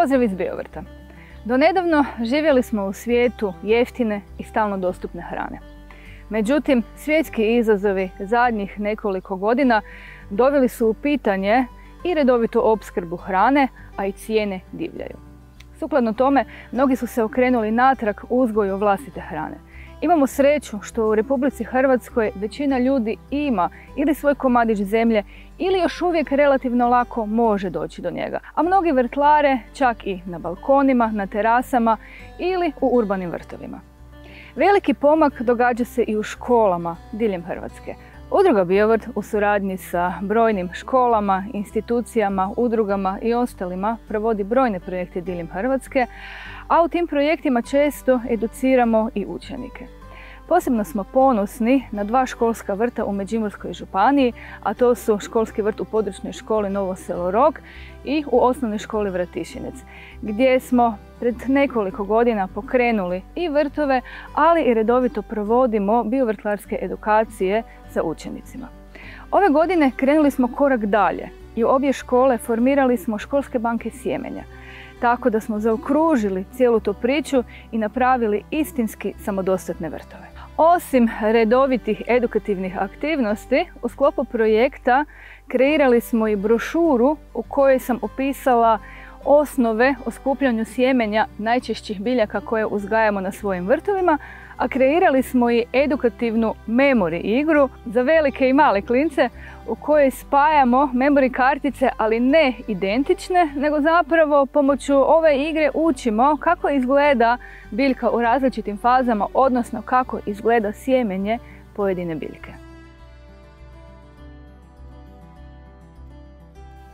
Pozdrav iz Biovrta. Donedavno živjeli smo u svijetu jeftine i stalno dostupne hrane. Međutim, svjetski izazovi zadnjih nekoliko godina doveli su u pitanje i redovitu opskrbu hrane, a i cijene divljaju. Sukladno tome, mnogi su se okrenuli natrag uzgoju vlastite hrane. Imamo sreću što u Republici Hrvatskoj većina ljudi ima ili svoj komadić zemlje ili još uvijek relativno lako može doći do njega. A mnogi vrtlare čak i na balkonima, na terasama ili u urbanim vrtovima. Veliki pomak događa se i u školama diljem Hrvatske. Udruga Biovrt u suradnji sa brojnim školama, institucijama, udrugama i ostalima provodi brojne projekte diljem Hrvatske, a u tim projektima često educiramo i učenike. Posebno smo ponosni na dva školska vrta u Međimurskoj županiji, a to su školski vrt u područnoj školi Novo selo Rog i u osnovnoj školi Vratišinec, gdje smo pred nekoliko godina pokrenuli i vrtove, ali i redovito provodimo biovrtlarske edukacije sa učenicima. Ove godine krenuli smo korak dalje i u obje škole formirali smo školske banke sjemenja – tako da smo zaokružili cijelu tu priču i napravili istinski samodostatne vrtove. Osim redovitih edukativnih aktivnosti, u sklopu projekta kreirali smo i brošuru u kojoj sam opisala osnove o skupljanju sjemenja najčešćih biljaka koje uzgajamo na svojim vrtovima, a kreirali smo i edukativnu memory igru za velike i male klince u kojoj spajamo memory kartice, ali ne identične, nego zapravo pomoću ove igre učimo kako izgleda biljka u različitim fazama, odnosno kako izgleda sjemenje pojedine biljke.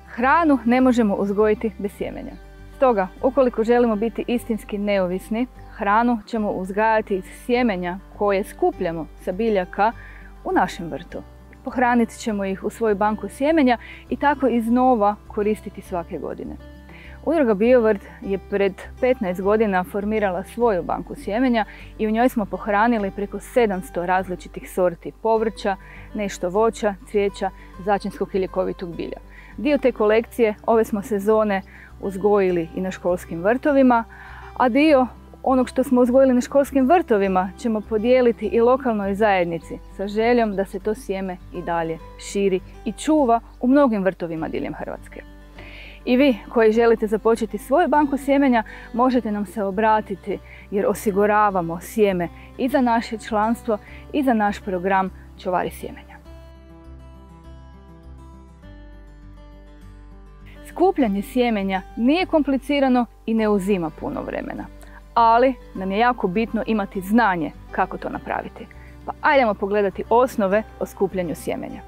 Hranu ne možemo uzgojiti bez sjemenja. Stoga, ukoliko želimo biti istinski neovisni, hranu ćemo uzgajati iz sjemenja koje skupljamo sa biljaka u našem vrtu. Pohranit ćemo ih u svoju banku sjemenja i tako iznova koristiti svake godine. Udruga Biovrt je pred 15 godina formirala svoju banku sjemenja i u njoj smo pohranili preko 700 različitih sorti povrća, nešto voća, cvijeća, začinskog i ljekovitog bilja. Dio te kolekcije ove smo sezone uzgojili i na školskim vrtovima, a dio onog što smo uzgojili na školskim vrtovima ćemo podijeliti i lokalnoj zajednici sa željom da se to sjeme i dalje širi i čuva u mnogim vrtovima diljem Hrvatske. I vi koji želite započeti svoju banku sjemenja možete nam se obratiti jer osiguravamo sjeme i za naše članstvo i za naš program Čuvari sjemenja. Skupljanje sjemenja nije komplicirano i ne uzima puno vremena ali nam je jako bitno imati znanje kako to napraviti. Pa ajdemo pogledati osnove o skupljanju sjemenja.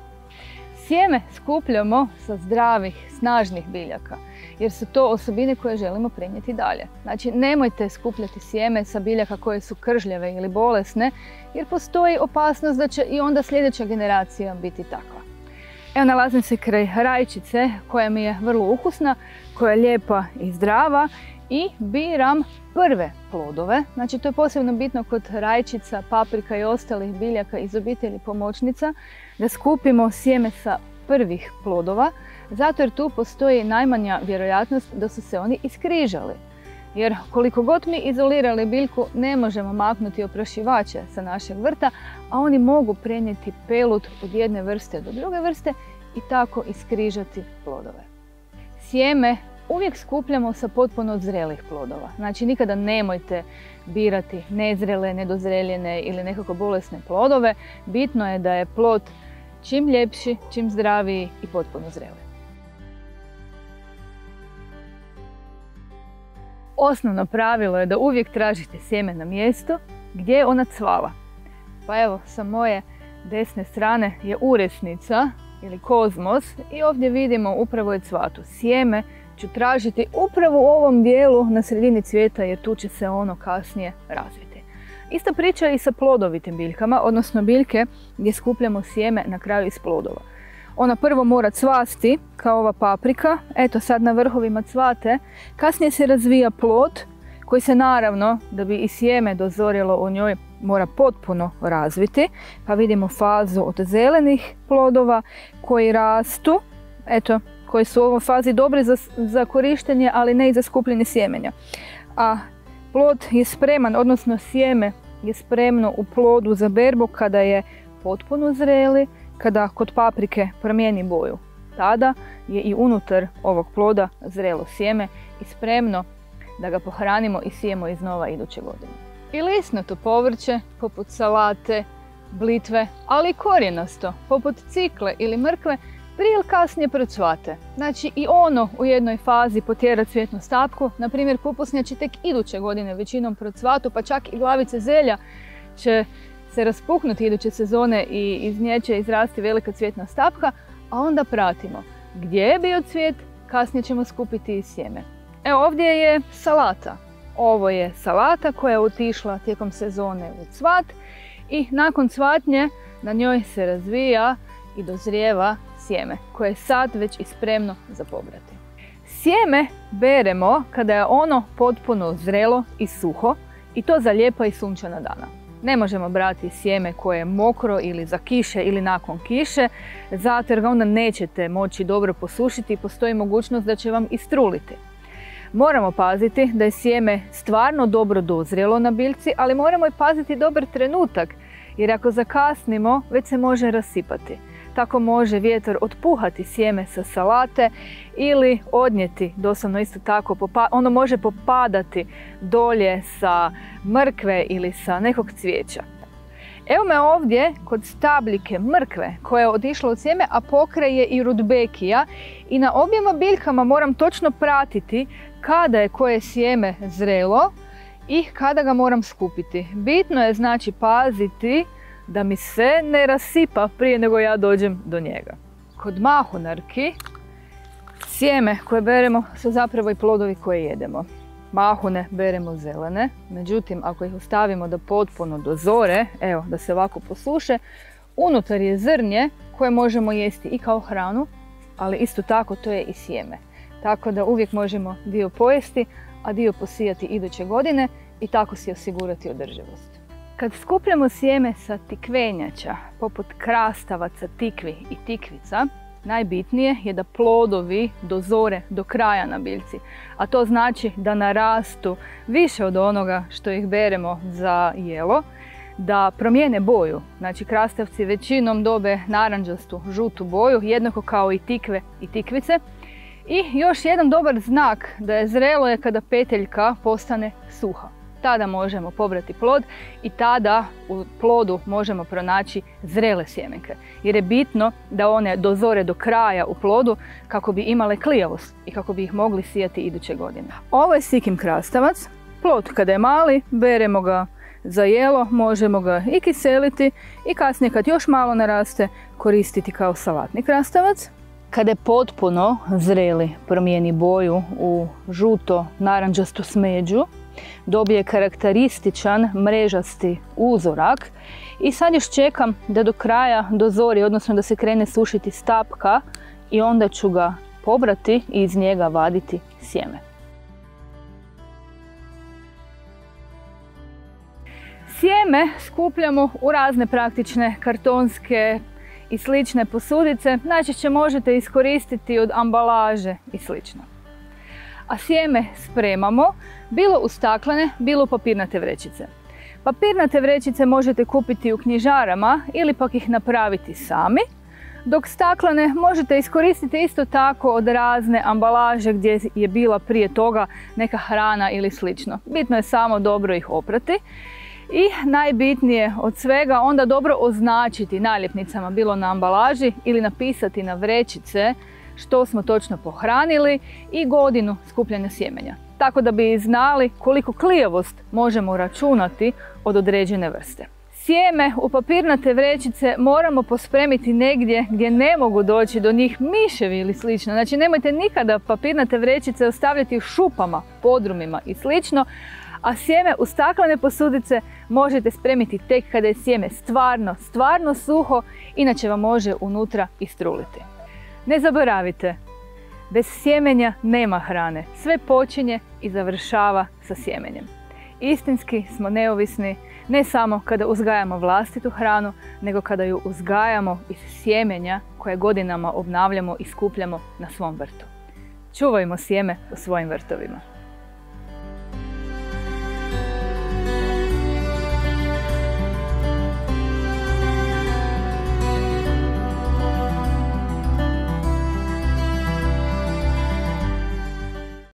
Sjeme skupljamo sa zdravih, snažnih biljaka, jer su to osobine koje želimo prenijeti dalje. Znači, nemojte skupljati sjeme sa biljaka koje su kržljave ili bolesne, jer postoji opasnost da će i onda sljedeća generacija biti takva. Evo nalazim se kraj rajčice koja mi je vrlo ukusna, koja je lijepa i zdrava i biram prve plodove. Znači to je posebno bitno kod rajčica, paprika i ostalih biljaka iz obitelji pomoćnica da skupimo sjeme sa prvih plodova zato jer tu postoji najmanja vjerojatnost da su se oni iskrižali. Jer koliko god mi izolirali biljku ne možemo maknuti oprašivače sa našeg vrta, a oni mogu prenijeti pelut od jedne vrste do druge vrste i tako iskrižati plodove. Sjeme uvijek skupljamo sa potpuno zrelih plodova. Znači nikada nemojte birati nezrele, nedozreljene ili nekako bolesne plodove. Bitno je da je plod čim ljepši, čim zdraviji i potpuno zreli. Osnovno pravilo je da uvijek tražite sjeme na mjesto gdje je ona cvala. Pa evo, sa moje desne strane je uresnica ili kozmos i ovdje vidimo upravo je cvatu. Sjeme ću tražiti upravo u ovom dijelu na sredini cvijeta jer tu će se ono kasnije razviti. Ista priča i sa plodovitim biljkama, odnosno biljke gdje skupljamo sjeme na kraju iz plodova. Ona prvo mora cvasti kao ova paprika, eto sad na vrhovima cvate, kasnije se razvija plod koji se naravno da bi i sjeme dozorjelo u njoj mora potpuno razviti. Pa vidimo fazu od zelenih plodova koji rastu, eto koji su u ovoj fazi dobri za, za korištenje, ali ne i za skupljenje sjemenja. A plod je spreman, odnosno sjeme je spremno u plodu za berbu kada je potpuno zreli, kada kod paprike promijeni boju. Tada je i unutar ovog ploda zrelo sjeme i spremno da ga pohranimo i sijemo iznova iduće godine. I lisnato povrće, poput salate, blitve, ali i korijenasto, poput cikle ili mrkve, prije ili kasnije procvate. Znači i ono u jednoj fazi potjera cvjetnu stapku, na primjer kupusnja će tek iduće godine većinom procvatu, pa čak i glavice zelja će se raspuknuti iduće sezone i iz nje će izrasti velika cvjetna stapka, a onda pratimo gdje je bio cvijet, kasnije ćemo skupiti i sjeme. Evo ovdje je salata. Ovo je salata koja je otišla tijekom sezone u cvat i nakon cvatnje na njoj se razvija i dozrijeva sjeme koje je sad već i spremno za pobrati. Sjeme beremo kada je ono potpuno zrelo i suho i to za lijepa i sunčana dana. Ne možemo brati sjeme koje je mokro ili za kiše ili nakon kiše, zato jer ga onda nećete moći dobro posušiti i postoji mogućnost da će vam istruliti. Moramo paziti da je sjeme stvarno dobro dozrijelo na biljci, ali moramo i paziti dobar trenutak, jer ako zakasnimo, već se može rasipati. Tako može vjetar otpuhati sjeme sa salate ili odnijeti, doslovno isto tako, ono može popadati dolje sa mrkve ili sa nekog cvijeća. Evo me ovdje kod stabljike mrkve koja je otišla od sjeme, a pokraj je i rudbekija i na objema biljkama moram točno pratiti kada je koje sjeme zrelo i kada ga moram skupiti. Bitno je znači paziti da mi se ne rasipa prije nego ja dođem do njega. Kod mahunarki sjeme koje beremo su zapravo i plodovi koje jedemo. Mahune beremo zelene, međutim ako ih ostavimo da potpuno dozore, evo da se ovako posuše, unutar je zrnje koje možemo jesti i kao hranu, ali isto tako to je i sjeme. Tako da uvijek možemo dio pojesti, a dio posijati iduće godine i tako si osigurati održivost. Kad skupljamo sjeme sa tikvenjača, poput krastavaca, tikvi i tikvica, najbitnije je da plodovi dozore do kraja na biljci. A to znači da narastu više od onoga što ih beremo za jelo, da promijene boju. Znači krastavci većinom dobe naranđastu, žutu boju, jednako kao i tikve i tikvice. I još jedan dobar znak da je zrelo je kada peteljka postane suha tada možemo pobrati plod i tada u plodu možemo pronaći zrele sjemenke. Jer je bitno da one dozore do kraja u plodu kako bi imale klijavost i kako bi ih mogli sijati iduće godine. Ovo je sikim krastavac. Plod kada je mali, beremo ga za jelo, možemo ga i kiseliti i kasnije kad još malo naraste koristiti kao salatni krastavac. Kada je potpuno zreli promijeni boju u žuto naranđastu smeđu, dobije karakterističan mrežasti uzorak i sad još čekam da do kraja dozori, odnosno da se krene sušiti stapka i onda ću ga pobrati i iz njega vaditi sjeme. Sjeme skupljamo u razne praktične kartonske i slične posudice. Najčešće možete iskoristiti od ambalaže i slično a sjeme spremamo bilo u staklene, bilo u papirnate vrećice. Papirnate vrećice možete kupiti u knjižarama ili pak ih napraviti sami, dok staklene možete iskoristiti isto tako od razne ambalaže gdje je bila prije toga neka hrana ili slično. Bitno je samo dobro ih oprati. I najbitnije od svega onda dobro označiti naljepnicama bilo na ambalaži ili napisati na vrećice što smo točno pohranili i godinu skupljanja sjemenja. Tako da bi znali koliko klijavost možemo računati od određene vrste. Sjeme u papirnate vrećice moramo pospremiti negdje gdje ne mogu doći do njih miševi ili slično. Znači nemojte nikada papirnate vrećice ostavljati u šupama, podrumima i slično, a sjeme u staklene posudice možete spremiti tek kada je sjeme stvarno, stvarno suho, inače vam može unutra istruliti. Ne zaboravite, bez sjemenja nema hrane. Sve počinje i završava sa sjemenjem. Istinski smo neovisni ne samo kada uzgajamo vlastitu hranu, nego kada ju uzgajamo iz sjemenja koje godinama obnavljamo i skupljamo na svom vrtu. Čuvajmo sjeme u svojim vrtovima.